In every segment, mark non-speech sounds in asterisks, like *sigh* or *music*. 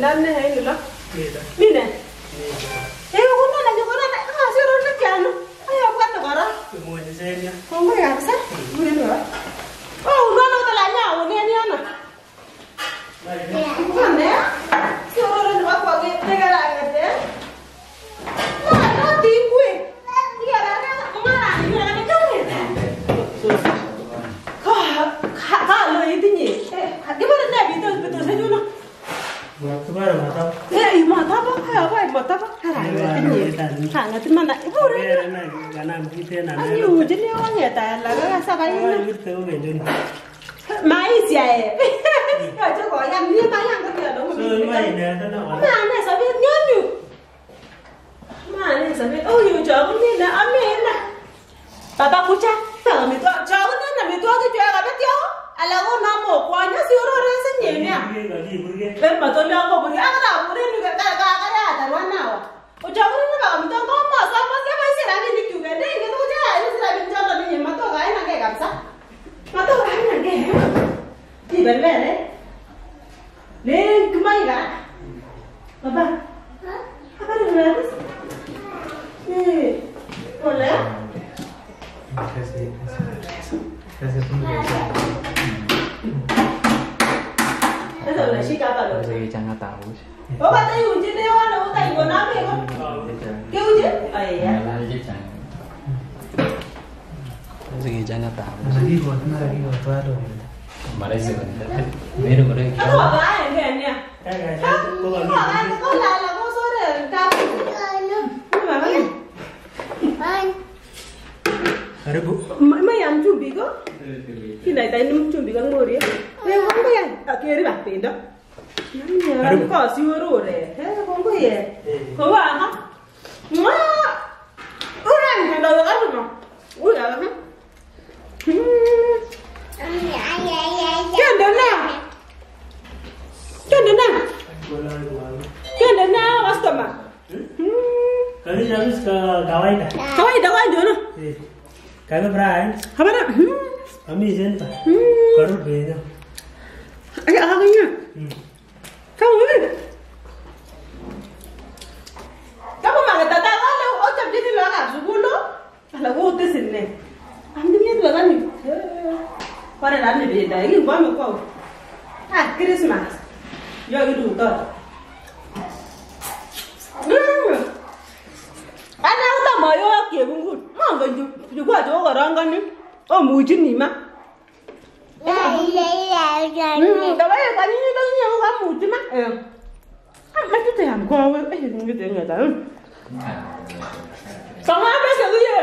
dan ne hay lula mine e wona na ni wona na ha se ro ne klano ay wa ta gara ko mo ne Vara matapa. Ei, matapa, ha, vai matapa. Haranga tinye. Hanga timana. Hore. Gana mbite na. Ani uje ni wange ta la ga sa ga ina. Ai birte o benjun. Mai sia e. Yo cho ko ya ni ba yang ka ya do. So mai ne ta na. Ma ne sa bi nyo nyu. Ma ne sa bi o yu cho ni na ame na. Baba kucha. bematoli yakho buri akadahamuri ndikakayatariwanawa uchauri nivaka mutongo wamasamba sevasiravi ndikuke ndengeni kuti aisiravi mitondo ninye matoka ainange kamsa matoka ainange iverivere nenkumaika đi abariveraris ole Gracias. Gracias. Gracias. Sasa unashika hapa leo. Wewe changa tahu. Baba tayi uje ne wana uta iko na mimi. Ke uje? Aya. Zigi changa tahu. Zigi kwa tuna lagi wa tado. Malaysia kan. Meru gore. Aku apa ya ni? Kau kau kau la la kau sore tahu. Karibu. Mama yang cumbi kau. Kita ini cumbi kan ngori. Yang kau yang keri lah pindah Nyerang kok si urure. Eh, kongko ye. Kau apa? Ma, urang kan dah mah. Urang kan. Hmm. Kan dah na. Kan na. Kan na, astama. Hmm. Kali jangan ke gawai dah. Gawai gawai jono. Kalau berani. Apa nak? Hmm. Kami izin tak. Hmm. Bina. Agak larinya. Hmm. Kau kan? Kau mana tak tahu lah. Oh, tapi jadi lara subuh lo. Alah, gua udah sini. Ambil ni lara ni. Pada lara ni beda. Ini gua mau kau. Ah, Christmas. Yo, itu tak. Ana uta moyo wake bungu. Mwa ngo jukwa to garanga ni. O mujinima tadi tadi yang kamu cuma eh kan macam tu yang má eh gitu enggak tahu sama apa sih lu ya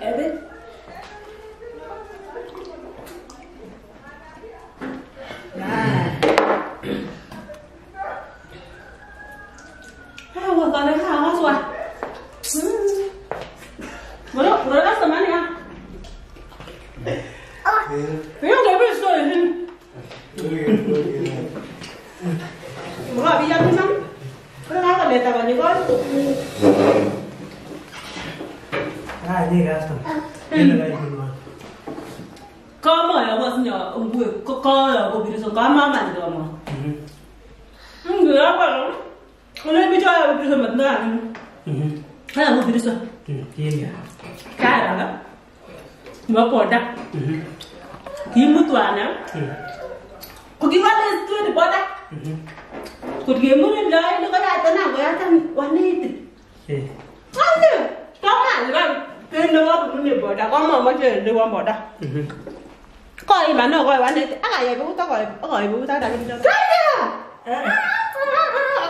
Evan? Well, what else, the money? Yeah. Ole bi ja ya bi so mat na. Mhm. Ha mo bi so. Mhm. Kila. Ka ra ga. Mo ko. Ki mu tu. Ko de boda. Ko ki mu le la ni ko ya ta na ko ya ta wa ni ti. Eh. Ande. Kama ga. Ke no wa ni boda. Kama ma je de wa boda. Mhm. đặt cho cái nè cái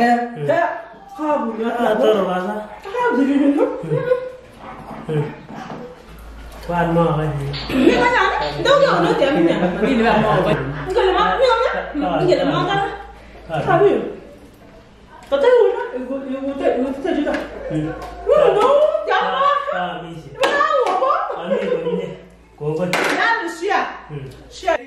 đây, nhìn đi kìa, à các bạn Các bạn đây nhìn đi, các bạn chứ chứ mà nó sẽ là lên bị rồi Đó nên nó sẽ là lên bên đây á À cũng là đi sao? Hay thở nó coi Kat kaya halal. Mấy cái người chắc từ đó ra nhiều Kat kaya halal betul tu atau rasa dah tahu. Thế, thế, thế Không, bùi nó là Atau rasa. Không, gì đi nữa Hmm. Tuan mau kan. Nhưng mà nhá, đâu có nó tiệm nhỉ, vì là mò vậy. Cái là mò, nhưng nhá, cái gì là mò cái Sao biết? Có thấy luôn á, yêu yêu yêu thấy yêu thấy chưa? Hmm. Ừ, đúng, chả mò. Ah, ni sih. Mà đâu ngủ quá. Ah, ni kau ni. Kau kan. Nhá, đi xia, Hmm. xia. Kau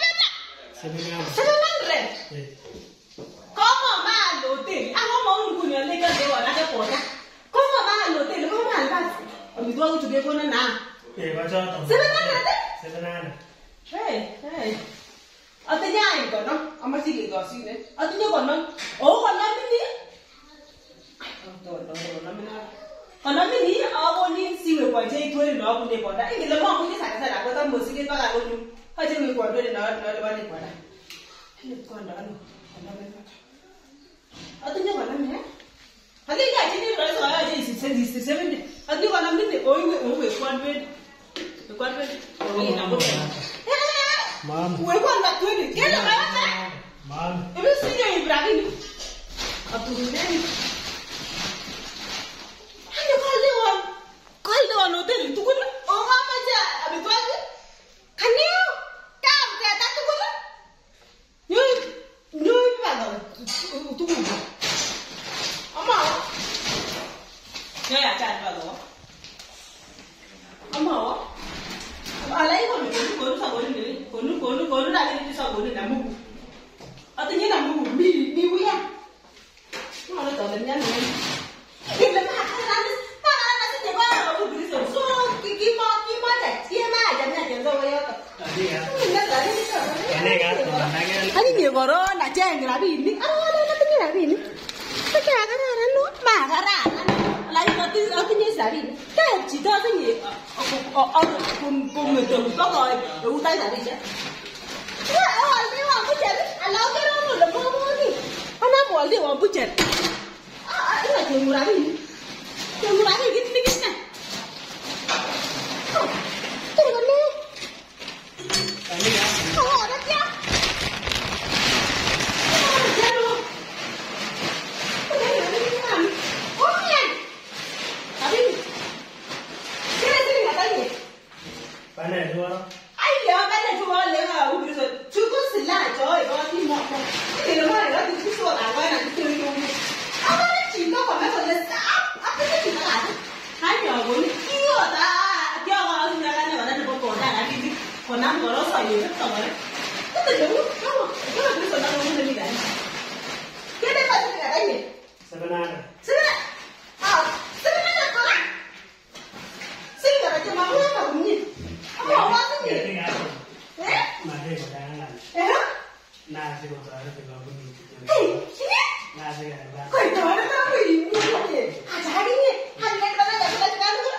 Có sang kia tàu xe nó có có đáp gì? Ấu xe nó. Sao rồi đi nữa? Sao nữa? Mò chồng mua mà nè. Có đang này đi cô na. Eh. Yẹn lé gẹ́gẹ́ wà lájẹ́ pọ̀ dá. Kọ́mọ̀ máa lò tèlé, kọ́mọ̀ máa lò tèlé. Ọ̀bì tó ń tún gbégbó náà náà. Eh, baca tu. Sebenarnya. Sebenarnya. Hey, hey. Ọtí ní àyìn gbọ̀nà, ọmọ sì lè gọ̀ sí ilé. Ọtí ní gbọ̀nà, òun gbọ̀nà mi ní. Ọ̀nà mi ní ọwọ́ ní síwèé pọ̀ jẹ́ ìtò ìrìnà ọkùnrin pọ̀ dá. Ìgbìlẹ̀ mọ́ ọkùnrin athi ngikwandele nabantu abanegwala eliqondalo athi njenganami athi ngathi ningqala singayathi isithengisi sebenze athi nganami ni oywe oywe kwandweni kwandweni Mom. Wewe kwanda kweli. Kela mama. Mom. Ibi sinyo Ibrahim. Aturuleni. Tukuna. Ama. Nyo ya cha ba ga. Ama wa. Alai ko ni ko ni sa ko ni ko ni ko ni ko ni ni sa ko ni na mu. Ati ni na mu bi bi wi ya. Ma to den ya ni. Ki le ma ka na ni ma na na ni ba ro bi so so ki ki ma ki ma da ki ma ja na ja zo ya to. Tadi ya. Ni na da ni so. Ini kan sebenarnya. Ani ni go ro na je ni ra bi ni. Ah na na ni ra bi ni. Ka ka ga ra no ma ga ra. Lai ko sabini kae chito asinye kong'ete bokoi eutai sabishek awaldewon bucher alakeron ole momoni anam oaldewon bucher ina cheng'u rabinik cheng'u rabinik kit nikit ne tukone aworetya Pane dua. Ai ya bana tu wale ga ubiri so chuko sila joy ba ti mo ko. Ni lo ma ga ti so la ga na ti yo yo. Aba ni chi no ko me ko le sa. Apa ni ti na ga. Hai ya go ni ki yo da. Ti ga ga ni ga na ga na ko ko da ga ti ko na ko ro so yo to ma. Ko te yo ko ko ko so na ko ni ga. Ke de pa ti ga ga ni. Sebenarnya. Sila. Ah, sila na ko. Sila ga ti ma ko ka ni. Apa wa ni? Jadi apa? Eh? Masih berjalan. Eh? Nasi kotor itu gak pun. Eh, sini. Nasi kan. Kau itu orang tahu ini ni. Ajar hari ni, hari ni kalau dah sudah sekarang tu,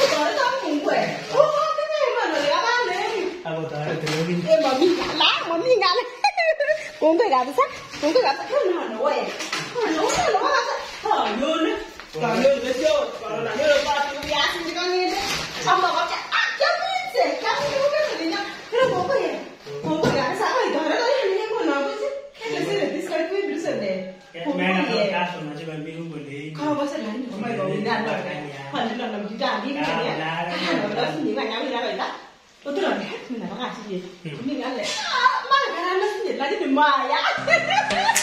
kau orang tahu minggu eh. Oh, ni ni mana ni apa ni? Aku tahu itu lebih. Eh, mami lah, mami ngan. Kau tu kata sah, kau tu kata kau mana weh? Kau mana weh? Kau kata, oh, yo ni. Kau yo ni yo, kalau nak yo lepas tu biasa ni kau ni. Sama kau cakap, ah, jangan ni, jangan ni, kau ni ni. Kau kau kau ya, kau kau kata sah, kau itu orang tahu ni kau nak apa sih? Kau sih, diskar tu berusaha deh. Kau Mana kau kalau ya. kasus macam bambu boleh. Kau có sẽ đánh của mày vào mình đàn rồi này Phần là làm gì đàn đi cái này À nó đó những anh nhau đi ra vậy đó Tôi tức là hết mình là nó ngại gì Mình ăn lại Mà cái *laughs*